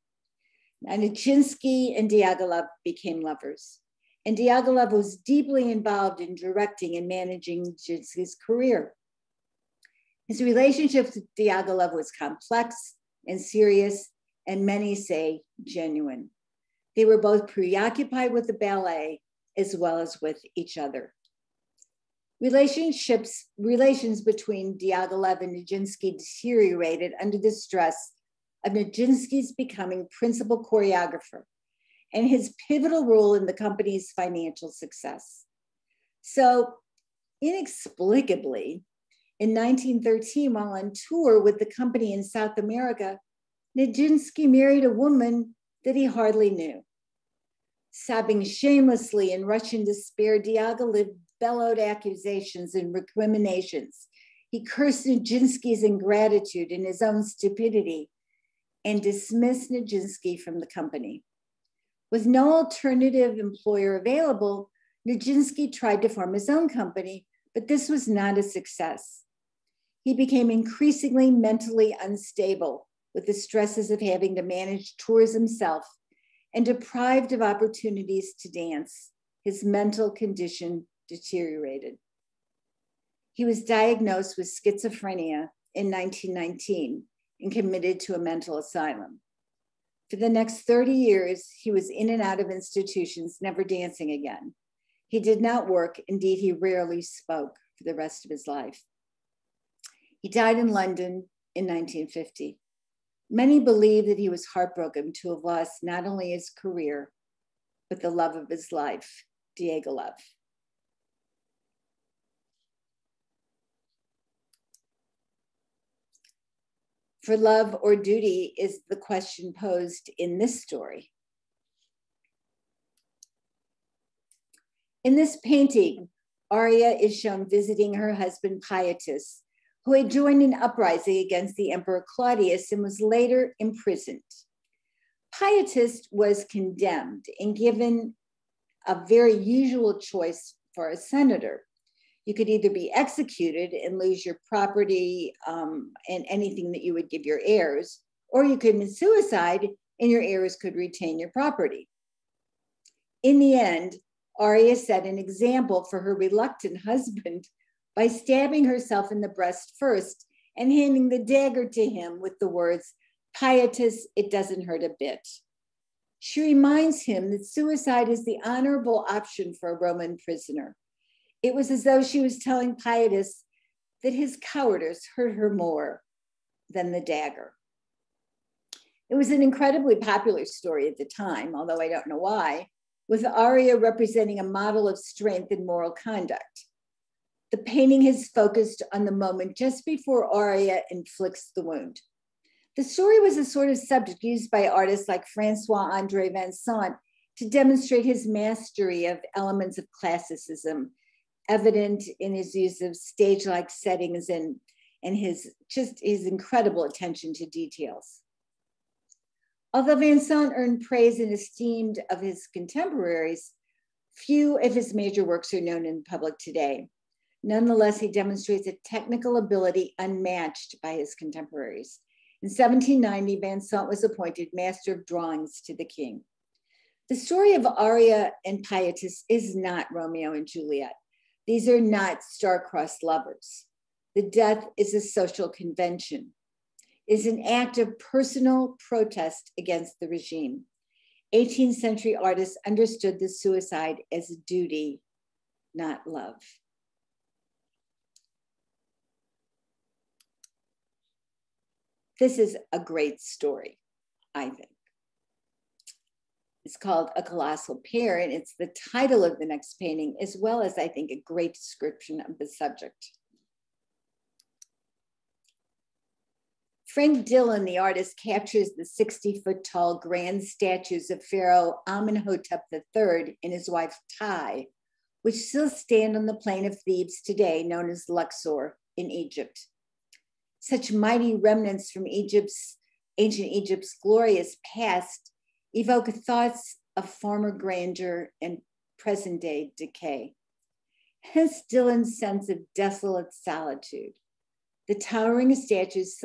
Nijinsky and Diaghilev became lovers, and Diaghilev was deeply involved in directing and managing Nijinsky's career. His relationship with Diaghilev was complex and serious, and many say genuine. They were both preoccupied with the ballet as well as with each other. Relationships, relations between Diaghilev and Nijinsky deteriorated under the stress of Nijinsky's becoming principal choreographer and his pivotal role in the company's financial success. So, inexplicably, in 1913, while on tour with the company in South America, Nijinsky married a woman that he hardly knew. Sobbing shamelessly in Russian despair, Diaghilev bellowed accusations and recriminations. He cursed Nijinsky's ingratitude and his own stupidity and dismissed Nijinsky from the company. With no alternative employer available, Nijinsky tried to form his own company, but this was not a success he became increasingly mentally unstable with the stresses of having to manage tours himself and deprived of opportunities to dance. His mental condition deteriorated. He was diagnosed with schizophrenia in 1919 and committed to a mental asylum. For the next 30 years, he was in and out of institutions, never dancing again. He did not work, indeed, he rarely spoke for the rest of his life. He died in London in 1950. Many believe that he was heartbroken to have lost not only his career, but the love of his life, Diaghilev. For love or duty is the question posed in this story. In this painting, Arria is shown visiting her husband Paetus who had joined an uprising against the Emperor Claudius and was later imprisoned. Paetus was condemned and given a very usual choice for a senator. You could either be executed and lose your property um, and anything that you would give your heirs, or you could commit suicide and your heirs could retain your property. In the end, Arria set an example for her reluctant (laughs) husband by stabbing herself in the breast first and handing the dagger to him with the words, Paetus, it doesn't hurt a bit. She reminds him that suicide is the honorable option for a Roman prisoner. It was as though she was telling Paetus that his cowardice hurt her more than the dagger. It was an incredibly popular story at the time, although I don't know why, with Arria representing a model of strength and moral conduct. The painting has focused on the moment just before Arria inflicts the wound. The story was a sort of subject used by artists like Francois Andre Vincent to demonstrate his mastery of elements of classicism, evident in his use of stage-like settings and, and his just his incredible attention to details. Although Vincent earned praise and esteem of his contemporaries, few of his major works are known in public today. Nonetheless, he demonstrates a technical ability unmatched by his contemporaries. In 1790, Vincent was appointed master of drawings to the king. The story of Arria and Paetus is not Romeo and Juliet. These are not star-crossed lovers. The death is a social convention, is an act of personal protest against the regime. 18th century artists understood the suicide as a duty, not love. This is a great story, I think. It's called A Colossal Pair, and it's the title of the next painting, as well as, I think, a great description of the subject. Frank Dillon, the artist, captures the 60 foot tall grand statues of Pharaoh Amenhotep III and his wife Tiye, which still stand on the plain of Thebes today, known as Luxor in Egypt such mighty remnants from Egypt's ancient Egypt's glorious past evoke thoughts of former grandeur and present day decay. Hence Dillon's sense of desolate solitude. The towering statues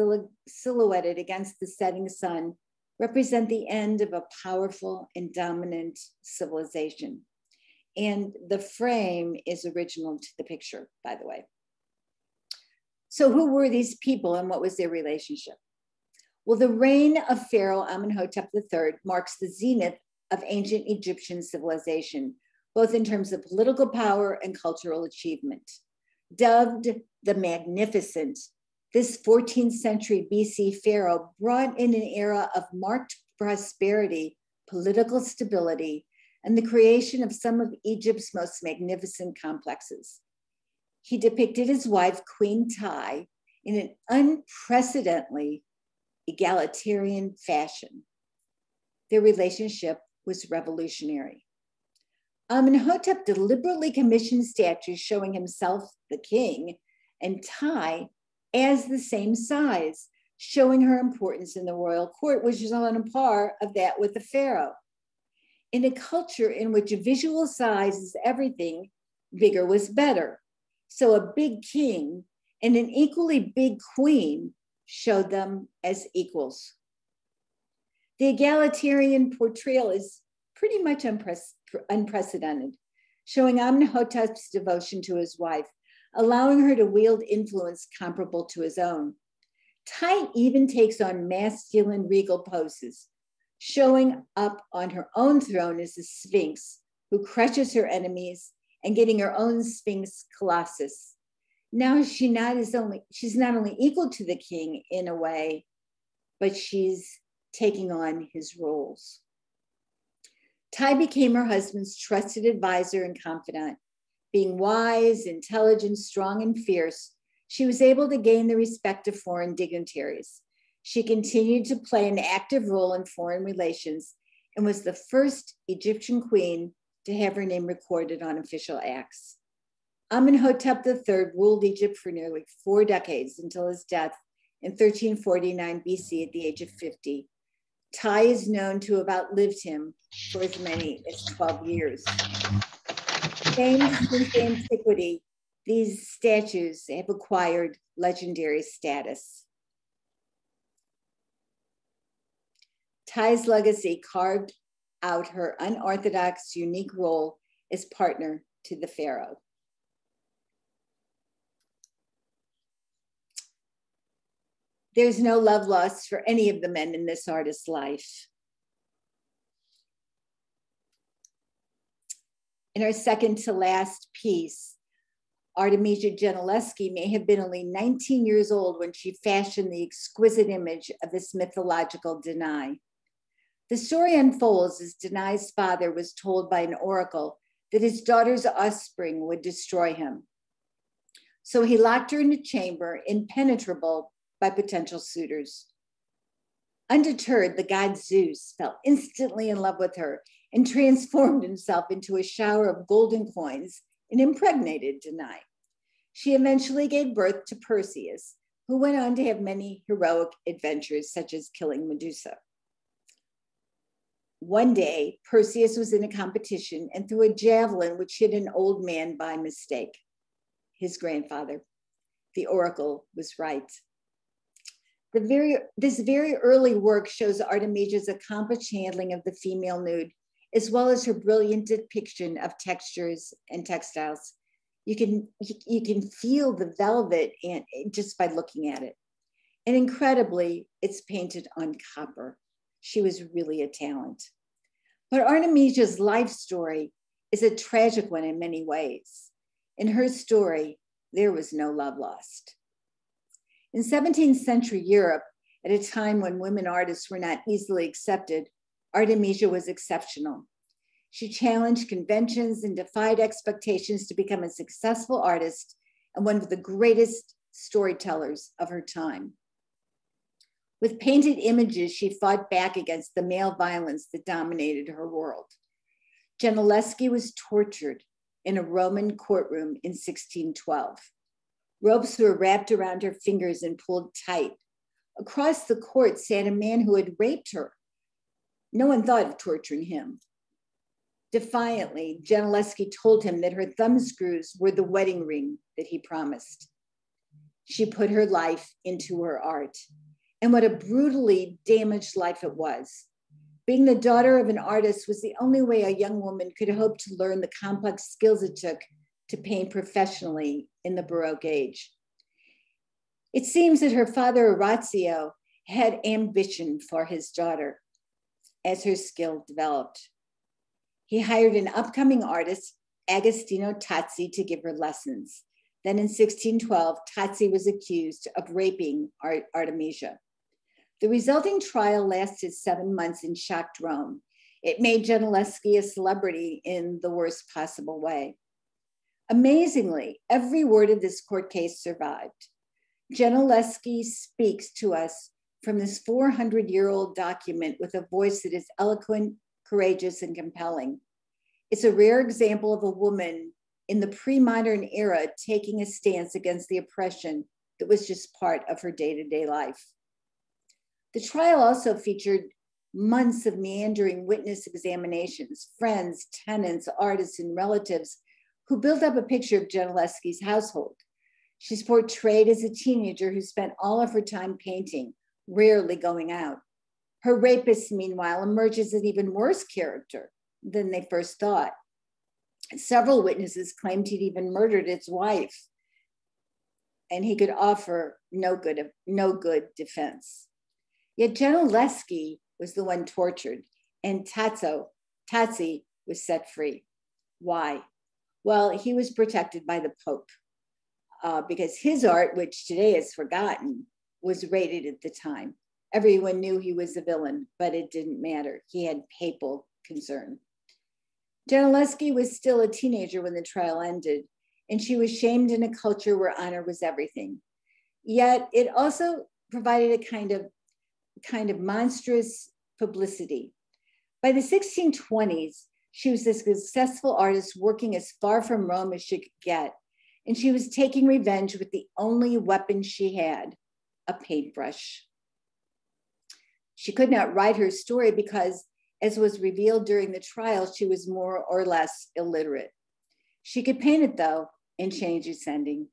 silhouetted against the setting sun represent the end of a powerful and dominant civilization. And the frame is original to the picture, by the way. So, who were these people and what was their relationship? Well, the reign of Pharaoh Amenhotep III marks the zenith of ancient Egyptian civilization, both in terms of political power and cultural achievement. Dubbed the Magnificent, this 14th century BC pharaoh brought in an era of marked prosperity, political stability, and the creation of some of Egypt's most magnificent complexes he depicted his wife, Queen Tiye, in an unprecedentedly egalitarian fashion. Their relationship was revolutionary. Amenhotep deliberately commissioned statues showing himself, the king, and Tiye as the same size, showing her importance in the royal court, which is on a par of that with the pharaoh. In a culture in which visual size is everything, bigger was better. So a big king and an equally big queen showed them as equals. The egalitarian portrayal is pretty much unprecedented, showing Amenhotep's devotion to his wife, allowing her to wield influence comparable to his own. Tiye even takes on masculine regal poses, showing up on her own throne as a sphinx who crushes her enemies and getting her own Sphinx Colossus. Now she not is only she's not only equal to the king in a way, but she's taking on his roles. Tiye became her husband's trusted advisor and confidant. Being wise, intelligent, strong, and fierce, she was able to gain the respect of foreign dignitaries. She continued to play an active role in foreign relations and was the first Egyptian queen to have her name recorded on official acts. Amenhotep III ruled Egypt for nearly four decades until his death in 1349 BC at the age of 50. Tiye is known to have outlived him for as many as 12 years. Famed since antiquity, these statues have acquired legendary status. Tiye's legacy, carved out her unorthodox, unique role as partner to the Pharaoh. There's no love lost for any of the men in this artist's life. In our second to last piece, Artemisia Gentileschi may have been only 19 years old when she fashioned the exquisite image of this mythological Danae. The story unfolds as Danae's father was told by an oracle that his daughter's offspring would destroy him. So he locked her in a chamber, impenetrable by potential suitors. Undeterred, the god Zeus fell instantly in love with her and transformed himself into a shower of golden coins and impregnated Danae. She eventually gave birth to Perseus, who went on to have many heroic adventures, such as killing Medusa. One day, Perseus was in a competition and threw a javelin which hit an old man by mistake, his grandfather. The oracle was right. The very, this very early work shows Artemisia's accomplished handling of the female nude, as well as her brilliant depiction of textures and textiles. You can, you can feel the velvet and, just by looking at it. And incredibly, it's painted on copper. She was really a talent. But Artemisia's life story is a tragic one in many ways. In her story, there was no love lost. In 17th century Europe, at a time when women artists were not easily accepted, Artemisia was exceptional. She challenged conventions and defied expectations to become a successful artist and one of the greatest storytellers of her time. With painted images, she fought back against the male violence that dominated her world. Gentileschi was tortured in a Roman courtroom in 1612. Ropes were wrapped around her fingers and pulled tight. Across the court sat a man who had raped her. No one thought of torturing him. Defiantly, Gentileschi told him that her thumb screws were the wedding ring that he promised. She put her life into her art. And what a brutally damaged life it was. Being the daughter of an artist was the only way a young woman could hope to learn the complex skills it took to paint professionally in the Baroque age. It seems that her father, Orazio, had ambition for his daughter as her skill developed. He hired an upcoming artist, Agostino Tassi, to give her lessons. Then in 1612, Tassi was accused of raping Art- Artemisia. The resulting trial lasted seven months and shocked Rome. It made Gentileschi a celebrity in the worst possible way. Amazingly, every word of this court case survived. Gentileschi speaks to us from this 400 year old document with a voice that is eloquent, courageous, and compelling. It's a rare example of a woman in the pre modern era taking a stance against the oppression that was just part of her day to day life. The trial also featured months of meandering witness examinations, friends, tenants, artists, and relatives who built up a picture of Gentileschi's household. She's portrayed as a teenager who spent all of her time painting, rarely going out. Her rapist, meanwhile, emerges an even worse character than they first thought. Several witnesses claimed he'd even murdered his wife, and he could offer no good, no good defense. Yet Gentileschi was the one tortured, and Tazzo, Tassi was set free. Why? Well, he was protected by the Pope uh, because his art, which today is forgotten, was rated at the time. Everyone knew he was a villain, but it didn't matter. He had papal concern. Gentileschi was still a teenager when the trial ended, and she was shamed in a culture where honor was everything. Yet it also provided a kind of kind of monstrous publicity. By the 1620s, she was a successful artist working as far from Rome as she could get. And she was taking revenge with the only weapon she had a paintbrush. She could not write her story because, as was revealed during the trial, she was more or less illiterate. She could paint it though and change its ending.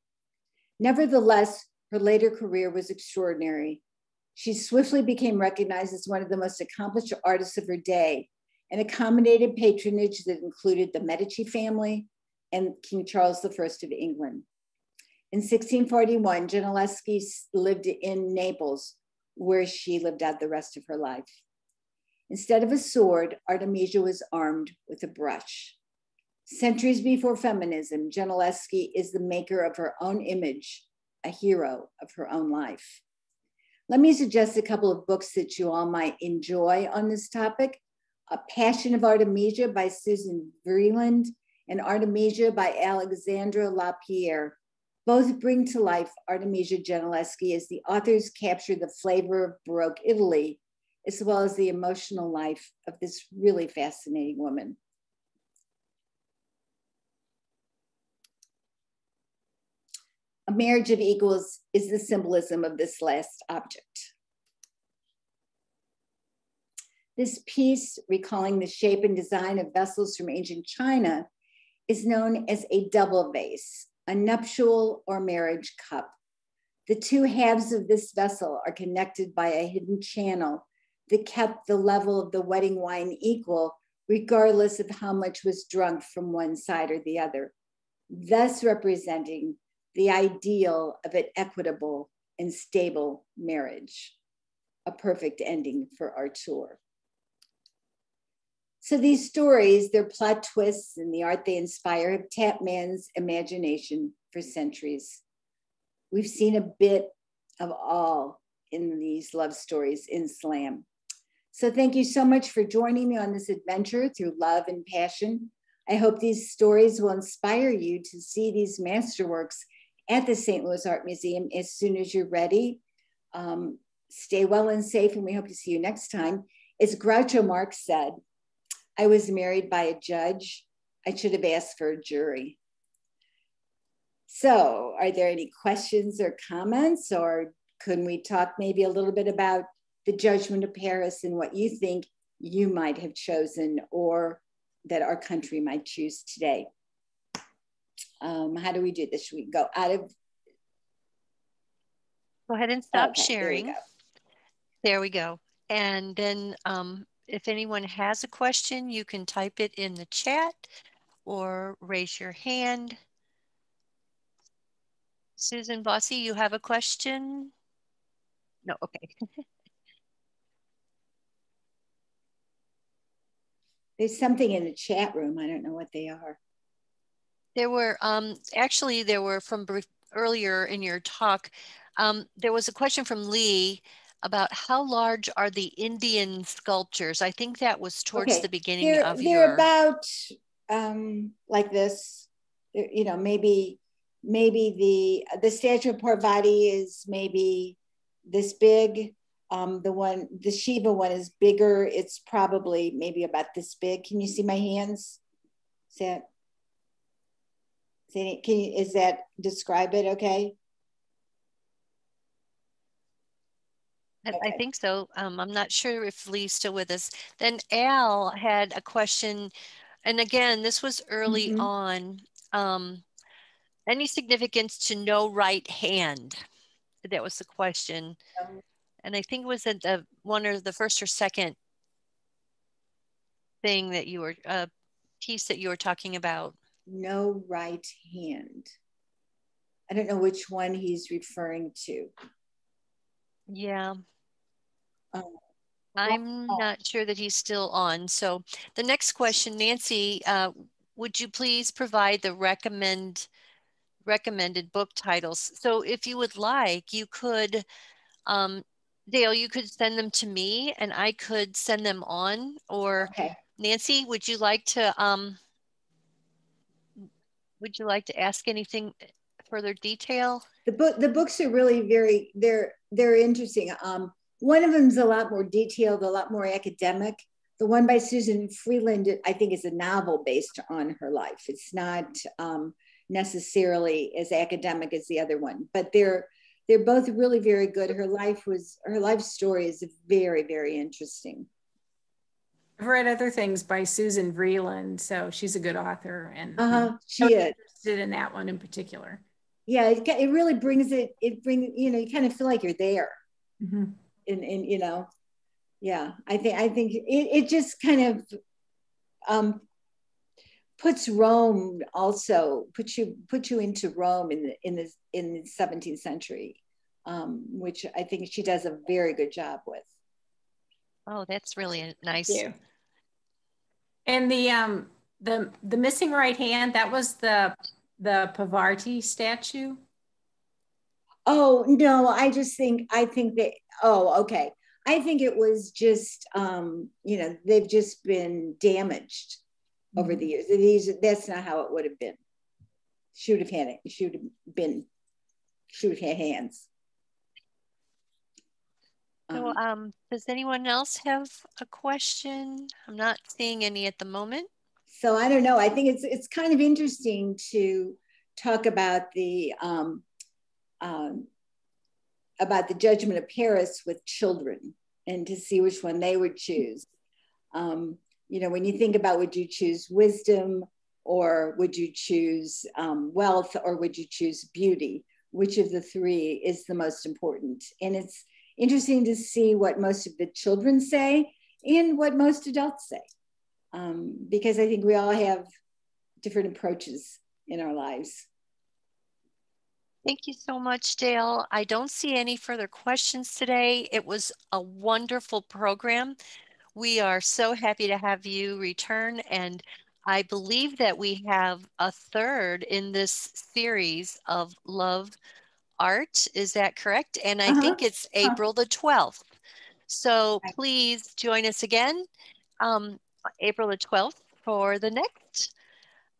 Nevertheless, her later career was extraordinary. She swiftly became recognized as one of the most accomplished artists of her day and accommodated patronage that included the Medici family and King Charles I of England. In 1641, Gentileschi lived in Naples, where she lived out the rest of her life. Instead of a sword, Artemisia was armed with a brush. Centuries before feminism, Gentileschi is the maker of her own image, a hero of her own life. Let me suggest a couple of books that you all might enjoy on this topic. A Passion of Artemisia by Susan Vreeland and Artemisia by Alexandra Lapierre. Both bring to life Artemisia Gentileschi as the authors capture the flavor of Baroque Italy, as well as the emotional life of this really fascinating woman. Marriage of equals is the symbolism of this last object. This piece, recalling the shape and design of vessels from ancient China, is known as a double vase, a nuptial or marriage cup. The two halves of this vessel are connected by a hidden channel that kept the level of the wedding wine equal, regardless of how much was drunk from one side or the other, thus representing the ideal of an equitable and stable marriage, a perfect ending for our tour. So these stories, their plot twists and the art they inspire have tapped man's imagination for centuries. We've seen a bit of all in these love stories in slam. So thank you so much for joining me on this adventure through love and passion. I hope these stories will inspire you to see these masterworks at the St. Louis Art Museum as soon as you're ready. Um, stay well and safe, and we hope to see you next time. As Groucho Marx said, I was married by a judge. I should have asked for a jury. So, are there any questions or comments, or can we talk maybe a little bit about the judgment of Paris and what you think you might have chosen or that our country might choose today? Um, how do we do this? Should we go out of? Go ahead and stop okay, sharing. There we, there we go. And then um, if anyone has a question, you can type it in the chat or raise your hand. Susan Bossy, you have a question? No, okay. (laughs) There's something in the chat room. I don't know what they are. There were um, actually there were from earlier in your talk. Um, there was a question from Lee about how large are the Indian sculptures. I think that was towards okay. the beginning they're, of they're your. about um, like this. You know, maybe maybe the the statue of Parvati is maybe this big. Um, the one the Shiva one is bigger. It's probably maybe about this big. Can you see my hands? Is that? Can you, is that describe it okay? Okay. I think so. Um, I'm not sure if Lee's still with us. Then Al had a question, and again, this was early mm -hmm. on. Um, any significance to no right hand? That was the question. Um, and I think it was at the one or the first or second thing that you were, uh, piece that you were talking about. No right hand. I don't know which one he's referring to. Yeah. Um, I'm not sure that he's still on. So the next question, Nancy, uh, would you please provide the recommend recommended book titles? So if you would like, you could, um, Dale, you could send them to me and I could send them on. Or okay. Nancy, would you like to um, would you like to ask anything further detail? The book the books are really very they're they're interesting. Um, one of them is a lot more detailed, a lot more academic. The one by Susan Vreeland, I think, is a novel based on her life. It's not um, necessarily as academic as the other one, but they're they're both really very good. Her life was her life story is very very interesting. I've read other things by Susan Vreeland, so she's a good author, and uh-huh, she is interested in that one in particular. Yeah, it, it really brings it. It brings you know you kind of feel like you're there. Mm-hmm in, in you know, yeah, I think I think it, it just kind of um, puts Rome also puts you puts you into Rome in the in the in the 17th century, um, which I think she does a very good job with. Oh, that's really nice. And the um the the missing right hand that was the the Parvati statue. Oh no, I just think I think that oh okay. I think it was just um, you know, they've just been damaged mm-hmm. over the years. These that's not how it would have been. Should have had it, should have been should have had hands. So um, um, does anyone else have a question? I'm not seeing any at the moment. So I don't know. I think it's it's kind of interesting to talk about the um, um, about the judgment of Paris with children and to see which one they would choose. Um, you know, when you think about would you choose wisdom or would you choose um, wealth or would you choose beauty? which of the three is the most important. And it's interesting to see what most of the children say and what most adults say, um, because I think we all have different approaches in our lives. Thank you so much, Dale. I don't see any further questions today. It was a wonderful program. We are so happy to have you return. And I believe that we have a third in this series of love art. Is that correct? And I uh -huh. think it's uh-huh. April the 12th. So please join us again, um, April the 12th for the next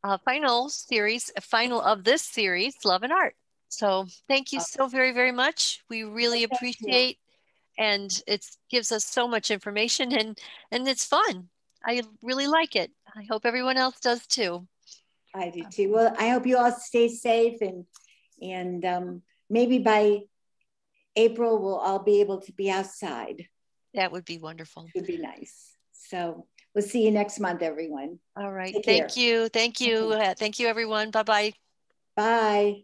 uh, final series, final of this series, Love and Art. So thank you uh, so very, very much. We really appreciate and it gives us so much information and and it's fun. I really like it. I hope everyone else does too. I do too. Well, I hope you all stay safe and and um, maybe by April we'll all be able to be outside. That would be wonderful. It would be nice. So we'll see you next month, everyone. All right. Thank care. you. Thank you. Uh, thank you, everyone. Bye-bye. Bye.